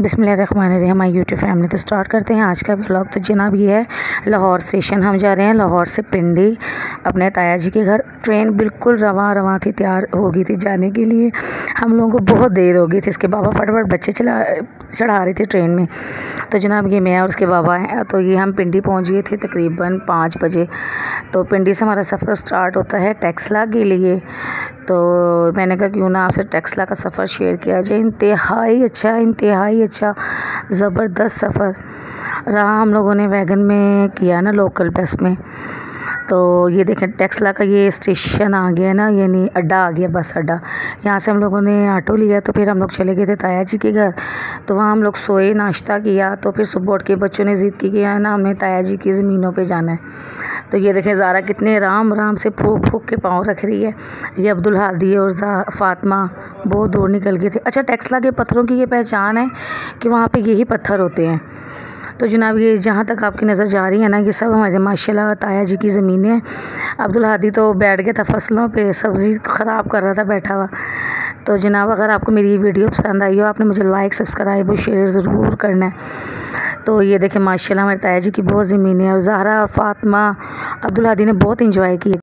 बिसमीम हमारी YouTube family तो स्टार्ट करते हैं आज का ब्लॉग तो जनाब ये है लाहौर स्टेशन हम जा रहे हैं लाहौर से पिंडी। अपने ताया जी के घर। ट्रेन बिल्कुल रवा रवा थी, तैयार हो गई थी जाने के लिए। हम लोगों को बहुत देर हो गई थी, इसके बाबा फटाफट बच्चे चला, चढ़ा रहे थे ट्रेन में। तो जनाब ये मैं और उसके बाबा हैं तो ये हम पिंडी पहुँच गए थे तकरीबन पाँच बजे। तो पिंडी से हमारा सफ़र स्टार्ट होता है टैक्सला के लिए। तो मैंने कहा, क्यों ना आपसे टेक्सला का सफ़र शेयर किया जाए? इंतहाई अच्छा इंतहाई अच्छा ज़बरदस्त सफ़र। रहा हम लोगों ने वैगन में किया ना लोकल बस में। तो ये देखें, टेक्सला का ये स्टेशन आ गया ना, यानी अड्डा आ गया, बस अड्डा। यहाँ से हम लोगों ने ऑटो लिया तो फिर हम लोग चले गए थे ताया जी के घर। तो वहाँ हम लोग सोए, नाश्ता किया तो फिर सुबह उठ के बच्चों ने ज़िद की कि ना हमने ताया जी की ज़मीनों पे जाना है। तो ये देखें ज़ारा कितने आराम आराम से फूक फूक के पाँव रख रही है। ये अब्दुल हादी और फातमा बहुत दूर निकल गए थे। अच्छा टेक्सला के पत्थरों की ये पहचान है कि वहाँ पर यही पत्थर होते हैं। तो जनाब, ये जहाँ तक आपकी नज़र जा रही है ना, ये सब हमारे माशाल्लाह ताया जी की ज़मीनें हैं। अब्दुल हादी तो बैठ गया था फ़सलों पे, सब्ज़ी ख़राब कर रहा था, बैठा हुआ। तो जनाब, अगर आपको मेरी ये वीडियो पसंद आई हो, आपने मुझे लाइक सब्सक्राइब और शेयर ज़रूर करना है। तो ये देखें, माशाल्लाह हमारे ताया जी की बहुत ज़मीन है और जहरा, फ़ातमा, अब्दुल हादी ने बहुत इंजॉय की